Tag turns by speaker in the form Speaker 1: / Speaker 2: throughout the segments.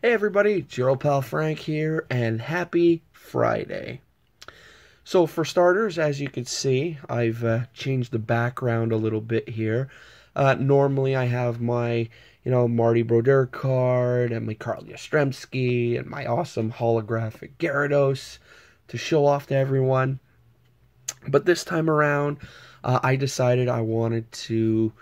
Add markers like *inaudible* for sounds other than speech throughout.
Speaker 1: Hey everybody, Gerald Pal Frank here, and happy Friday. So for starters, as you can see, I've uh, changed the background a little bit here. Uh, normally I have my, you know, Marty Brodeur card, and my Carl Yastrzemski, and my awesome holographic Gyarados to show off to everyone. But this time around, uh, I decided I wanted to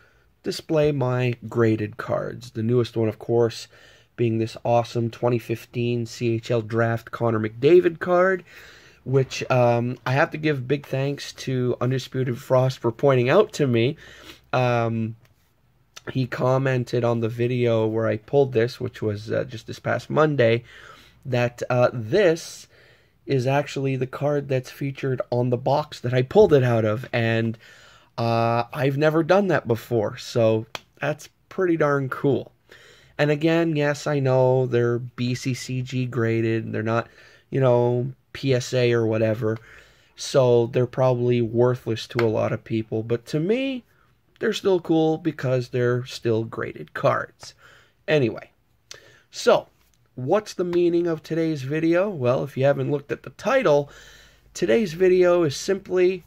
Speaker 1: display my graded cards. The newest one, of course, being this awesome 2015 CHL Draft Connor McDavid card, which um, I have to give big thanks to Undisputed Frost for pointing out to me. Um, he commented on the video where I pulled this, which was uh, just this past Monday, that uh, this is actually the card that's featured on the box that I pulled it out of, and uh, I've never done that before, so that's pretty darn cool. And again, yes, I know they're BCCG graded. They're not, you know, PSA or whatever. So they're probably worthless to a lot of people. But to me, they're still cool because they're still graded cards. Anyway, so what's the meaning of today's video? Well, if you haven't looked at the title, today's video is simply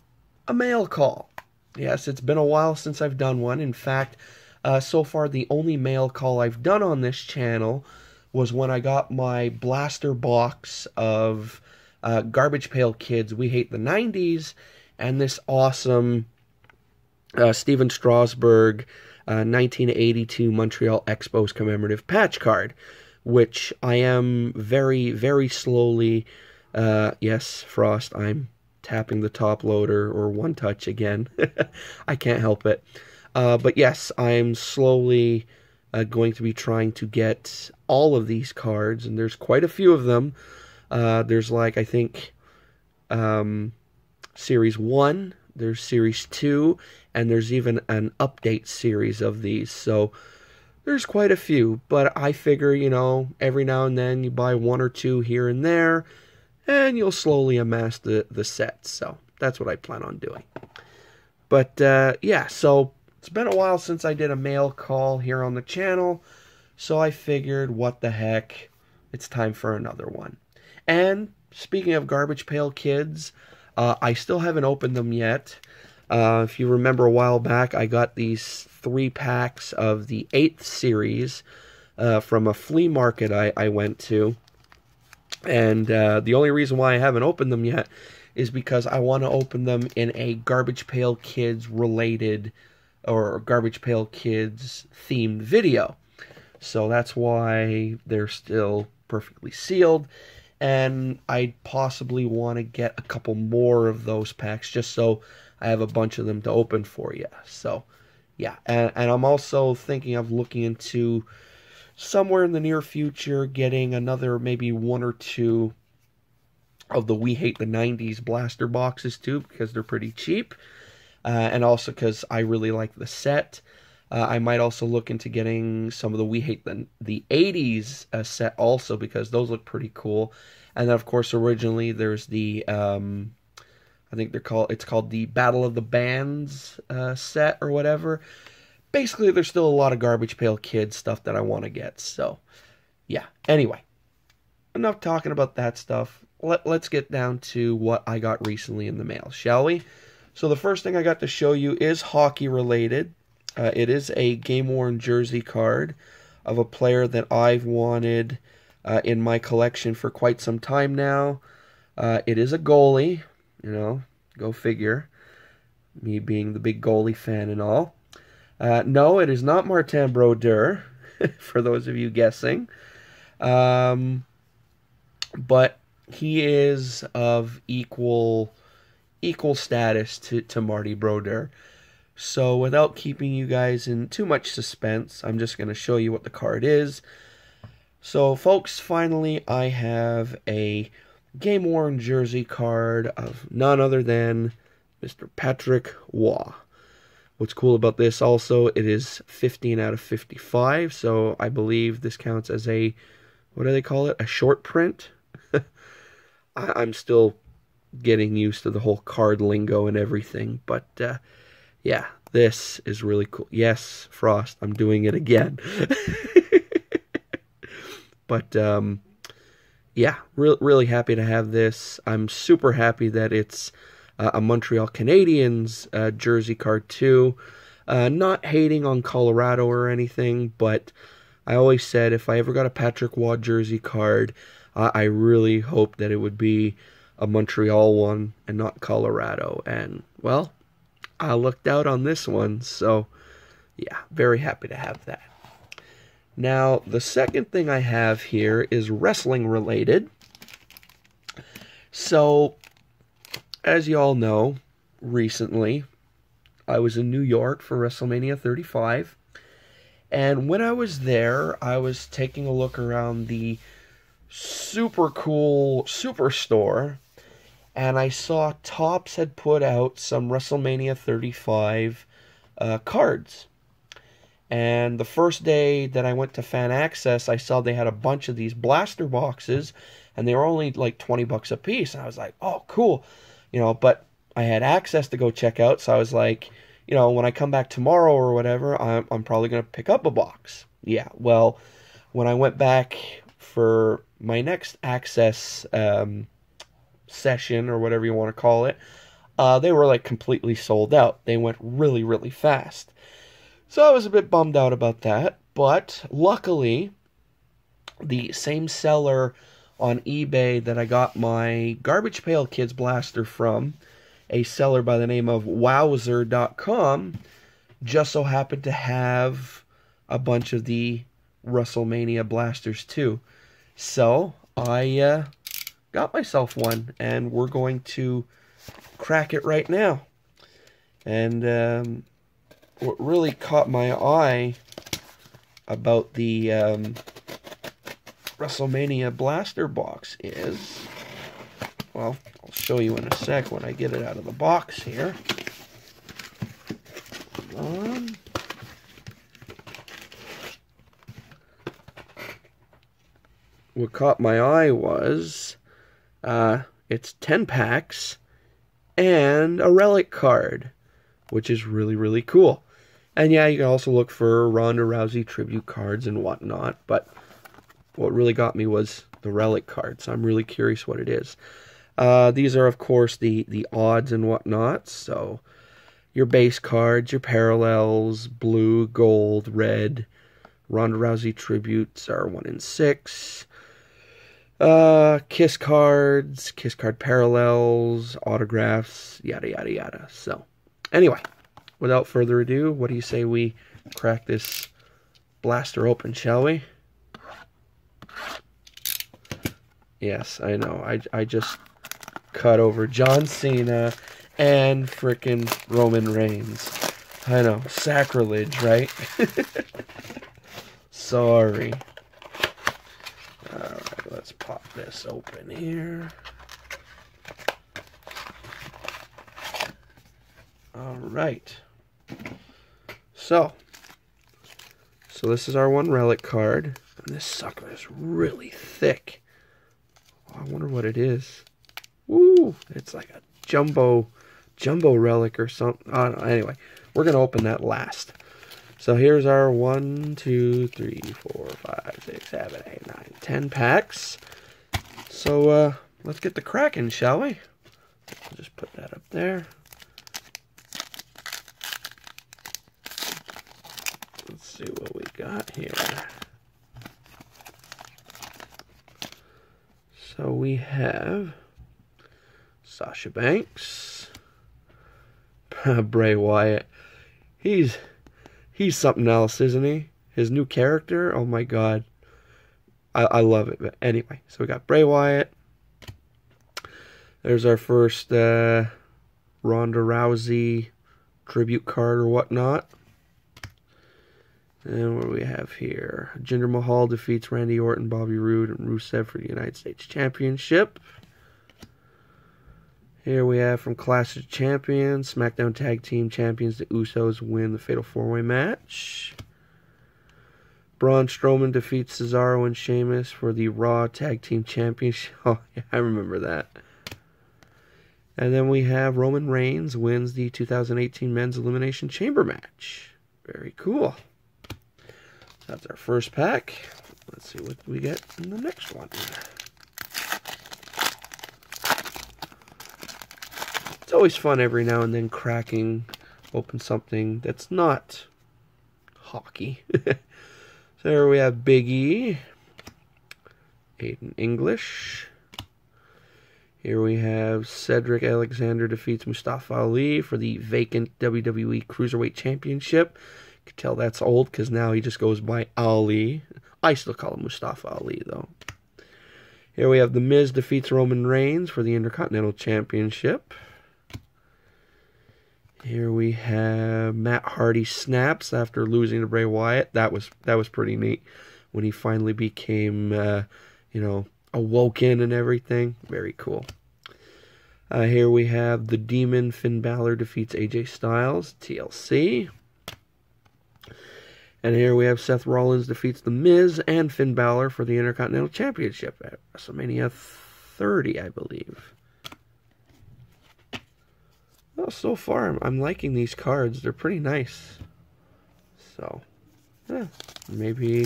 Speaker 1: a mail call. Yes, it's been a while since I've done one. In fact, uh, so far, the only mail call I've done on this channel was when I got my blaster box of uh, Garbage Pail Kids We Hate the 90s and this awesome uh, Stephen Strasburg 1982 uh, Montreal Expos commemorative patch card, which I am very, very slowly. Uh, yes, Frost, I'm tapping the top loader or one touch again. *laughs* I can't help it. Uh, but yes, I'm slowly uh, going to be trying to get all of these cards, and there's quite a few of them. Uh, there's like, I think, um, Series 1, there's Series 2, and there's even an update series of these. So there's quite a few, but I figure, you know, every now and then you buy one or two here and there, and you'll slowly amass the, the sets. So that's what I plan on doing. But uh, yeah, so it's been a while since I did a mail call here on the channel, so I figured, what the heck, it's time for another one. And speaking of Garbage Pail Kids, uh, I still haven't opened them yet. Uh, if you remember a while back, I got these three packs of the 8th series uh, from a flea market I, I went to. And uh, the only reason why I haven't opened them yet is because I want to open them in a Garbage Pail Kids related or Garbage Pail Kids themed video. So that's why they're still perfectly sealed. And I possibly want to get a couple more of those packs just so I have a bunch of them to open for you. So, yeah. And, and I'm also thinking of looking into somewhere in the near future getting another maybe one or two of the We Hate the 90s blaster boxes too because they're pretty cheap uh, and also because I really like the set. Uh, I might also look into getting some of the We Hate the, the 80s uh, set also because those look pretty cool. And then, of course, originally there's the, um, I think they're called, it's called the Battle of the Bands uh, set or whatever. Basically, there's still a lot of Garbage Pail Kids stuff that I want to get. So, yeah. Anyway, enough talking about that stuff. Let, let's get down to what I got recently in the mail, shall we? So the first thing I got to show you is hockey related. Uh, it is a game worn jersey card of a player that I've wanted uh, in my collection for quite some time now. Uh, it is a goalie, you know, go figure. Me being the big goalie fan and all. Uh, no, it is not Martin Brodeur, *laughs* for those of you guessing. Um, but he is of equal equal status to, to Marty Brodeur. So without keeping you guys in too much suspense, I'm just going to show you what the card is. So folks, finally I have a game-worn jersey card of none other than Mr. Patrick Roy. What's cool about this also, it is 15 out of 55, so I believe this counts as a, what do they call it, a short print? *laughs* I, I'm still getting used to the whole card lingo and everything. But uh, yeah, This is really cool. Yes, Frost, I'm doing it again. *laughs* but um, yeah, re- really happy to have this. I'm super happy that it's uh, a Montreal Canadiens uh, jersey card too. Uh, not hating on Colorado or anything, but I always said if I ever got a Patrick Roy jersey card, I really hoped that it would be a Montreal one and not Colorado. And well, I looked out on this one, so yeah, very happy to have that. Now, the second thing I have here is wrestling related. So, as you all know, recently I was in New York for WrestleMania 35. And when I was there, I was taking a look around the super cool Superstore and I saw Topps had put out some WrestleMania 35 uh, cards. And the first day that I went to Fan Access, I saw they had a bunch of these blaster boxes, and they were only like 20 bucks a piece. And I was like, oh, cool. You know, but I had access to go check out, so I was like, you know, when I come back tomorrow or whatever, I'm, I'm probably going to pick up a box. Yeah, well, when I went back for my next access um, session or whatever you want to call it, uh, they were like completely sold out. They went really, really fast. So I was a bit bummed out about that, but luckily, the same seller on eBay that I got my Garbage Pail Kids blaster from, a seller by the name of Wowzer.com, just so happened to have a bunch of the WrestleMania blasters too. So I uh, got myself one, and we're going to crack it right now. And um, what really caught my eye about the um, WrestleMania Blaster box is, well, I'll show you in a sec when I get it out of the box here. Um, what caught my eye was uh, it's 10 packs and a relic card, which is really, really cool. And yeah, you can also look for Ronda Rousey tribute cards and whatnot, but what really got me was the relic cards. I'm really curious what it is. Uh, these are, of course, the, the odds and whatnot, so your base cards, your parallels, blue, gold, red. Ronda Rousey tributes are 1 in 6. Uh, kiss cards, kiss card parallels, autographs, yada yada yada. So, anyway, without further ado, what do you say we crack this blaster open, shall we? Yes, I know. I, I just cut over John Cena and frickin' Roman Reigns. I know. Sacrilege, right? *laughs* Sorry. Alright, let's pop this open here. Alright. So, so this is our one relic card. And this sucker is really thick. Oh, I wonder what it is. Woo! It's like a jumbo, jumbo relic or something. Anyway, we're going to open that last. So here's our one, two, three, four, five, six, seven, eight, nine, ten packs. So uh, let's get the cracking, shall we? I'll just put that up there. See what we got here. So we have Sasha Banks, *laughs* Bray Wyatt. He's he's something else, isn't he? His new character, oh my god. I, I love it. But anyway, so we got Bray Wyatt. There's our first uh, Ronda Rousey tribute card or whatnot. And what do we have here? Jinder Mahal defeats Randy Orton, Bobby Roode, and Rusev for the United States Championship. Here we have from Clash of Champions, SmackDown Tag Team Champions, the Usos win the Fatal 4-Way match. Braun Strowman defeats Cesaro and Sheamus for the Raw Tag Team Championship. *laughs* Oh, yeah, I remember that. And then we have Roman Reigns wins the 2018 Men's Elimination Chamber match. Very cool. That's our first pack. Let's see what we get in the next one. It's always fun every now and then cracking open something that's not hockey. *laughs* so there we have Big E, Aiden English. Here we have Cedric Alexander defeats Mustafa Ali for the vacant WWE Cruiserweight Championship. Can tell that's old because now he just goes by Ali. I still call him Mustafa Ali, though. Here we have The Miz defeats Roman Reigns for the Intercontinental Championship. Here we have Matt Hardy snaps after losing to Bray Wyatt. That was that was pretty neat when he finally became, uh, you know, awoken and everything. Very cool. Uh, here we have the Demon Finn Balor defeats AJ Styles, TLC. And here we have Seth Rollins defeats The Miz and Finn Balor for the Intercontinental Championship at WrestleMania 30, I believe. Well, so far I'm, liking these cards. They're pretty nice. So, yeah, maybe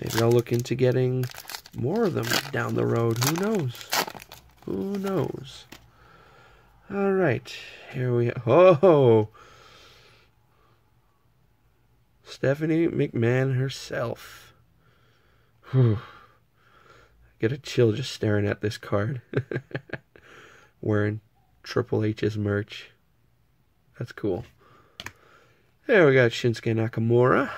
Speaker 1: maybe I'll look into getting more of them down the road. Who knows? Who knows? All right, here we go. oh Stephanie McMahon herself. Whew. Get a chill just staring at this card. *laughs* Wearing Triple H's merch. That's cool. There we got Shinsuke Nakamura.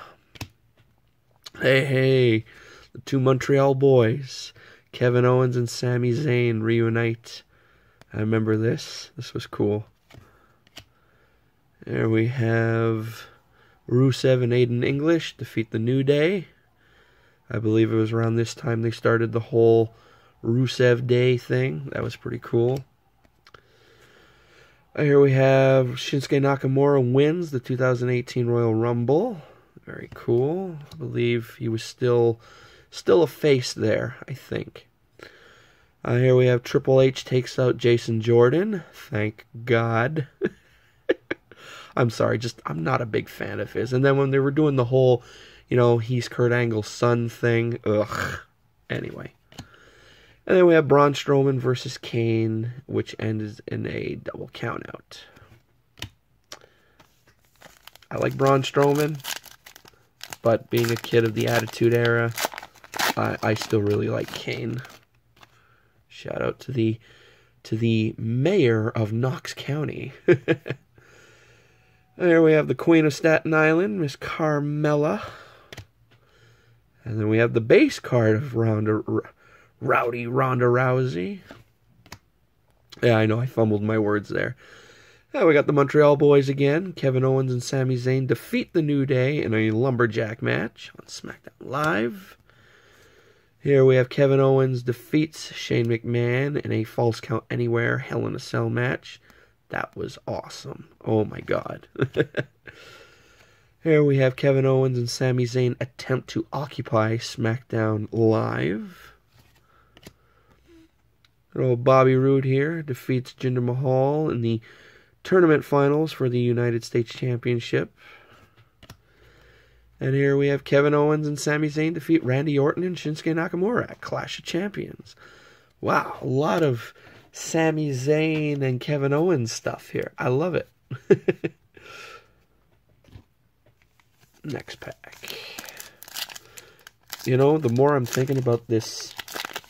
Speaker 1: Hey, hey, the two Montreal boys, Kevin Owens and Sami Zayn reunite. I remember this. This was cool. There we have Rusev and Aiden English defeat the New Day. I believe it was around this time they started the whole Rusev Day thing. That was pretty cool. Here we have Shinsuke Nakamura wins the 2018 Royal Rumble. Very cool. I believe he was still still a face there, I think. Uh, here we have Triple H takes out Jason Jordan. Thank God. *laughs* I'm sorry, just I'm not a big fan of his. And then when they were doing the whole, you know, he's Kurt Angle's son thing, ugh. Anyway. And then we have Braun Strowman versus Kane, which ends in a double countout. I like Braun Strowman, but being a kid of the Attitude Era, I, I still really like Kane. Shout out to the to the mayor of Knox County. *laughs* there we have the Queen of Staten Island, Miss Carmella. And then we have the base card of Ronda Rowdy Ronda Rousey. Yeah, I know I fumbled my words there. Yeah, we got the Montreal Boys again. Kevin Owens and Sami Zayn defeat the New Day in a lumberjack match on SmackDown Live. Here we have Kevin Owens defeats Shane McMahon in a falls count anywhere Hell in a Cell match. That was awesome. Oh my god. *laughs* Here we have Kevin Owens and Sami Zayn attempt to occupy SmackDown Live. Good old Bobby Roode here defeats Jinder Mahal in the tournament finals for the United States Championship. And here we have Kevin Owens and Sami Zayn defeat Randy Orton and Shinsuke Nakamura at Clash of Champions. Wow, a lot of Sami Zayn and Kevin Owens stuff here. I love it. *laughs* Next pack. You know, the more I'm thinking about this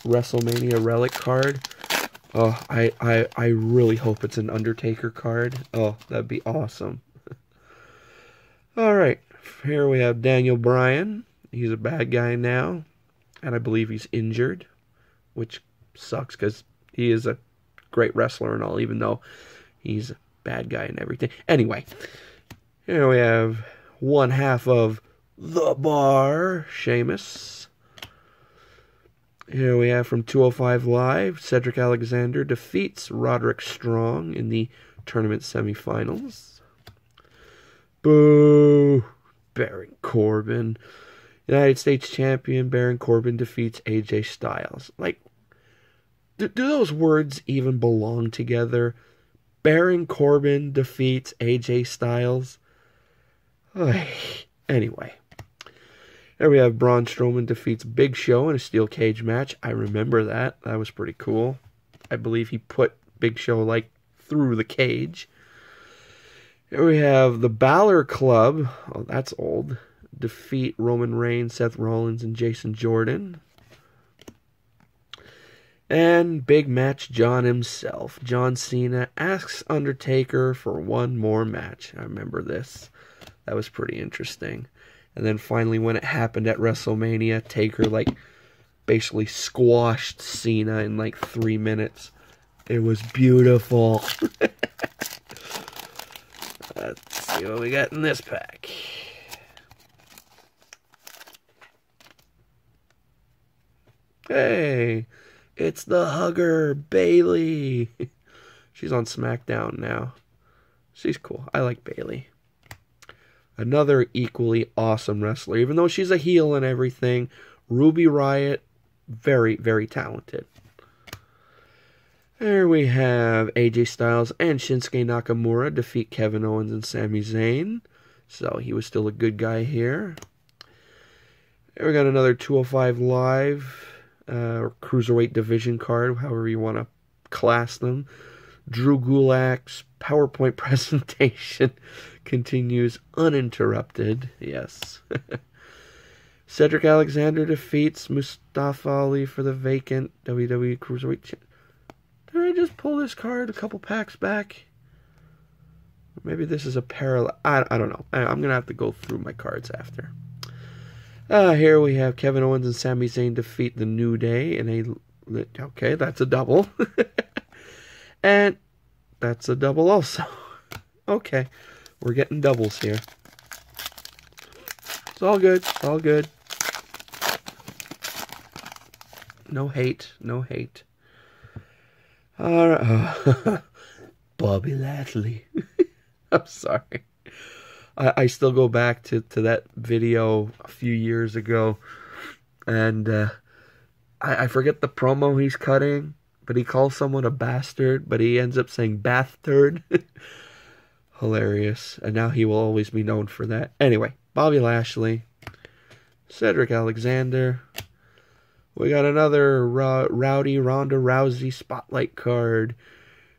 Speaker 1: WrestleMania relic card. Oh, I, I, I really hope it's an Undertaker card. Oh, that'd be awesome. *laughs* All right, here we have Daniel Bryan. He's a bad guy now, and I believe he's injured, which sucks because he is a great wrestler and all, even though he's a bad guy and everything. Anyway, here we have one half of the bar, Sheamus. Here we have from 205 Live Cedric Alexander defeats Roderick Strong in the tournament semifinals. Boo! Baron Corbin. United States champion Baron Corbin defeats AJ Styles. Like, do, do those words even belong together? Baron Corbin defeats AJ Styles. anyway. There we have Braun Strowman defeats Big Show in a steel cage match. I remember that. That was pretty cool. I believe he put Big Show like through the cage. Here we have the Balor Club. Oh, that's old. Defeat Roman Reigns, Seth Rollins, and Jason Jordan. And big match John himself. John Cena asks Undertaker for one more match. I remember this. That was pretty interesting. And then finally, when it happened at WrestleMania, Taker like basically squashed Cena in like three minutes. It was beautiful. *laughs* Let's see what we got in this pack. Hey, it's the hugger, Bayley. *laughs* She's on SmackDown now. She's cool. I like Bayley. another equally awesome wrestler. Even though she's a heel and everything, Ruby Riott, very, very talented. There we have AJ Styles and Shinsuke Nakamura defeat Kevin Owens and Sami Zayn. So he was still a good guy here. There we got another 205 Live uh, Cruiserweight Division card, however you want to class them. Drew Gulak's PowerPoint *laughs* presentation continues uninterrupted. Yes. *laughs* Cedric Alexander defeats Mustafa Ali for the vacant WWE Cruiserweight Championship. Did I just pull this card a couple packs back? Maybe this is a parallel. I, I don't know. I, am going to have to go through my cards after. Uh, here we have Kevin Owens and Sami Zayn defeat the New Day in a. Okay, that's a double. *laughs* and that's a double also. *laughs* Okay. We're getting doubles here. It's all good. It's all good. No hate. No hate. All right. *laughs* Bobby Lashley. I'm sorry. I, I still go back to, to that video a few years ago. And uh, I, I forget the promo he's cutting. But he calls someone a bastard. But he ends up saying bastard. *laughs* hilarious, and now he will always be known for that. Anyway, Bobby Lashley, Cedric Alexander. We got another rowdy Ronda Rousey spotlight card.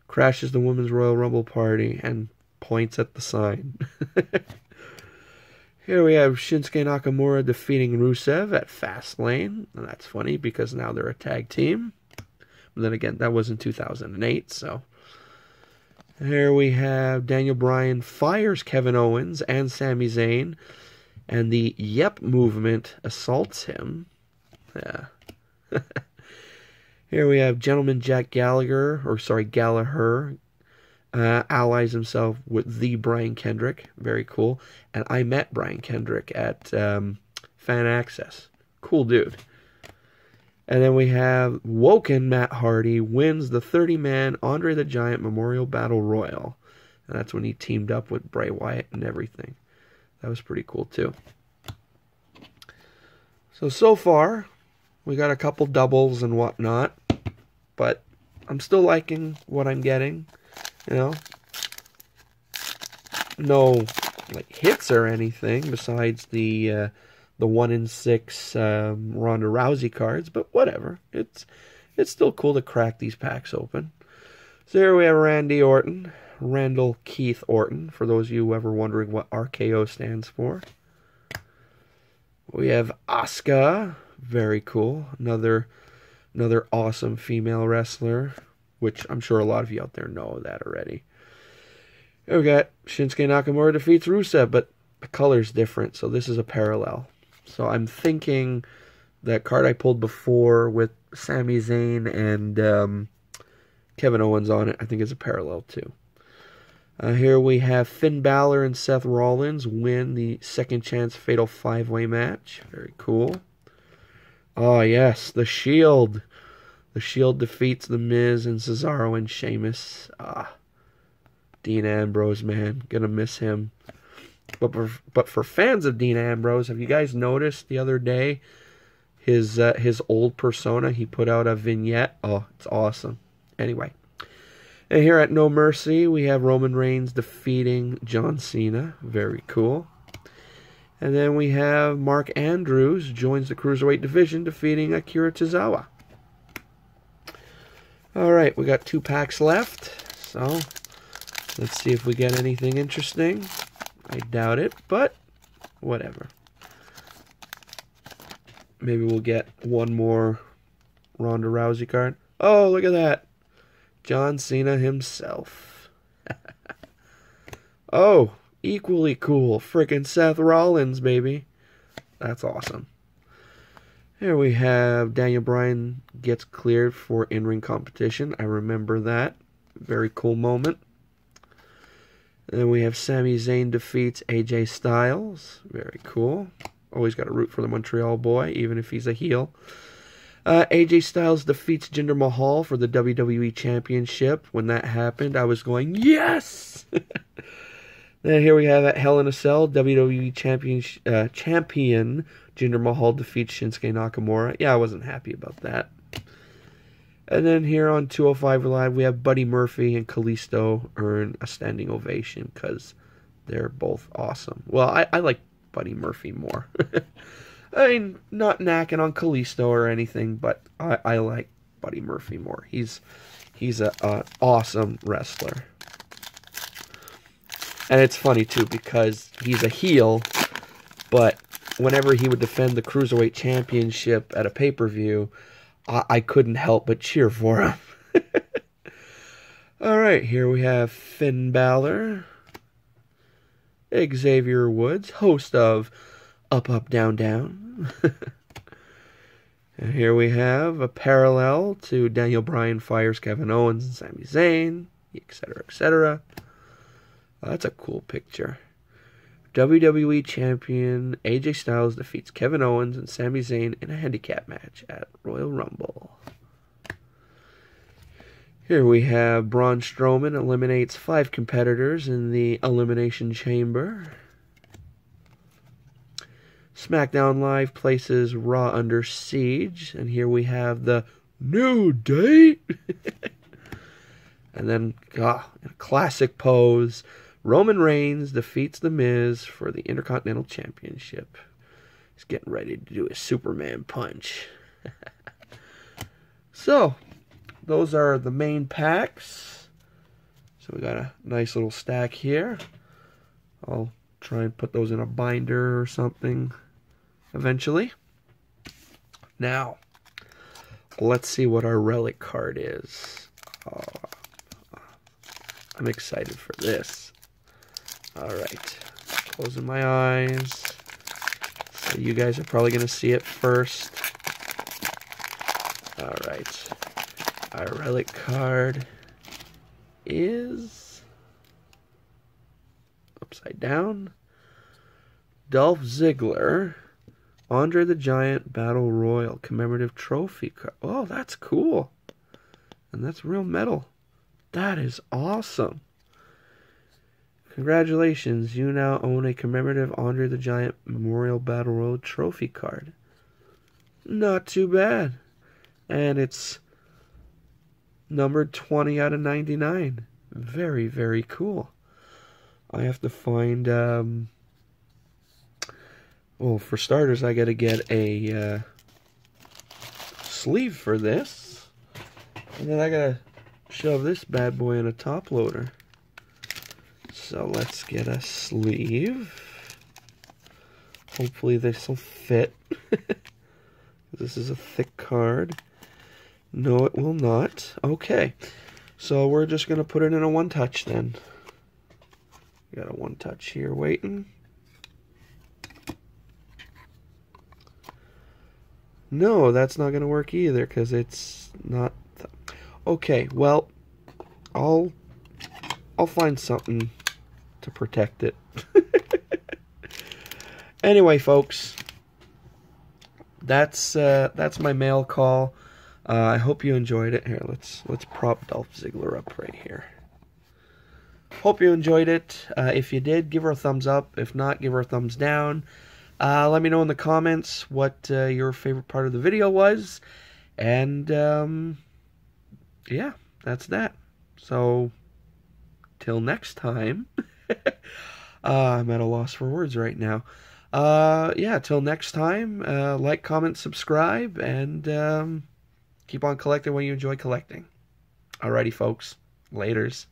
Speaker 1: Crashes the Women's Royal Rumble party and points at the sign. *laughs* Here we have Shinsuke Nakamura defeating Rusev at Fastlane. And that's funny because now they're a tag team. But then again, that was in 2008, so here we have Daniel Bryan fires Kevin Owens and Sami Zayn, and the Yep movement assaults him. Yeah. *laughs* Here we have Gentleman Jack Gallagher, or sorry, Gallagher, uh, allies himself with the Brian Kendrick. Very cool. And I met Brian Kendrick at um, Fan Access. Cool dude. And then we have Woken Matt Hardy wins the 30 man Andre the Giant Memorial Battle Royal. And that's when he teamed up with Bray Wyatt and everything. That was pretty cool too. So, so far, we got a couple doubles and whatnot. But I'm still liking what I'm getting. You know? No like hits or anything besides the uh, the one in six um, Ronda Rousey cards, but whatever. It's it's still cool to crack these packs open. So here we have Randy Orton, Randall Keith Orton, for those of you ever wondering what RKO stands for. We have Asuka, very cool. Another another awesome female wrestler, which I'm sure a lot of you out there know that already. Here we got Shinsuke Nakamura defeats Rusev, but the color's different, so this is a parallel. So I'm thinking that card I pulled before with Sami Zayn and um, Kevin Owens on it, I think is a parallel too. Uh, here we have Finn Balor and Seth Rollins win the second chance fatal five way match. Very cool. Oh, yes, the Shield. The Shield defeats The Miz and Cesaro and Sheamus. Ah, Dean Ambrose, man. Gonna miss him. But for, but for fans of Dean Ambrose, have you guys noticed the other day his uh, his old persona? He put out a vignette. Oh, it's awesome. Anyway, And here at No Mercy, we have Roman Reigns defeating John Cena. Very cool. And then we have Mark Andrews joins the Cruiserweight division, defeating Akira Tozawa. All right, we got two packs left. So, let's see if we get anything interesting. I doubt it, but whatever. Maybe we'll get one more Ronda Rousey card. Oh, look at that. John Cena himself. *laughs* oh, equally cool. Frickin' Seth Rollins, baby. That's awesome. Here we have Daniel Bryan gets cleared for in-ring competition. I remember that. Very cool moment. And then we have Sami Zayn defeats AJ Styles. Very cool. Always got to root for the Montreal boy, even if he's a heel. Uh, AJ Styles defeats Jinder Mahal for the WWE Championship. When that happened, I was going, yes! *laughs* then here we have at Hell in a Cell, WWE Champion, uh, champion Jinder Mahal defeats Shinsuke Nakamura. Yeah, I wasn't happy about that. And then here on 205 Live, we have Buddy Murphy and Kalisto earn a standing ovation because they're both awesome. Well, I, I like Buddy Murphy more. *laughs* I mean, not knacking on Kalisto or anything, but I, I like Buddy Murphy more. He's he's a, a awesome wrestler. And it's funny too because he's a heel, but whenever he would defend the Cruiserweight Championship at a pay-per-view, I, I couldn't help but cheer for him. *laughs* All right, here we have Finn Balor, Xavier Woods, host of Up, Up, Down, Down. *laughs* and here we have a parallel to Daniel Bryan fires Kevin Owens and Sami Zayn, etc., etc. Oh, that's a cool picture. WWE Champion AJ Styles defeats Kevin Owens and Sami Zayn in a handicap match at Royal Rumble. Here we have Braun Strowman eliminates five competitors in the Elimination Chamber. SmackDown Live places Raw under siege, and here we have the New Date. *laughs* and then, ah, classic pose. Roman Reigns defeats The Miz for the Intercontinental Championship. He's getting ready to do a Superman punch. *laughs* so, those are the main packs. So we got a nice little stack here. I'll try and put those in a binder or something eventually. Now, let's see what our relic card is. Oh, I'm excited for this. All right, closing my eyes. So you guys are probably going to see it first. All right, our relic card is upside down. Dolph Ziggler, Andre the Giant Battle Royal commemorative trophy card. Oh, that's cool. And that's real metal. That is awesome. Congratulations, you now own a commemorative Andre the Giant Memorial Battle Royal trophy card. Not too bad. And it's numbered 20 out of 99. Very, very cool. I have to find, um, well, for starters, I got to get a uh, sleeve for this. And then I got to shove this bad boy in a top loader. So let's get a sleeve. Hopefully this will fit. *laughs* this is a thick card. No, it will not. Okay. So we're just going to put it in a one-touch then. got a one-touch here waiting. No, that's not going to work either because it's not... okay, well, I'll I'll find something to protect it. *laughs* anyway, folks, that's uh, that's my mail call. Uh, I hope you enjoyed it. Here, let's let's prop Dolph Ziggler up right here. Hope you enjoyed it. Uh, if you did, give her a thumbs up. If not, give her a thumbs down. Uh, let me know in the comments what uh, your favorite part of the video was. And, um, yeah, that's that. So, till next time. *laughs* uh, *laughs* I'm at a loss for words right now. Uh, yeah, till next time, uh, like, comment, subscribe, and um, keep on collecting what you enjoy collecting. Alrighty, folks. Laters.